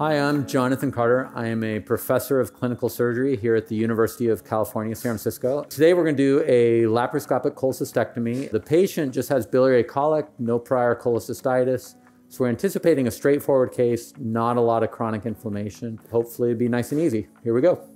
Hi, I'm Jonathan Carter. I am a professor of clinical surgery here at the University of California, San Francisco. Today we're going to do a laparoscopic cholecystectomy. The patient just has biliary colic, no prior cholecystitis. So we're anticipating a straightforward case, not a lot of chronic inflammation. Hopefully it'll be nice and easy. Here we go.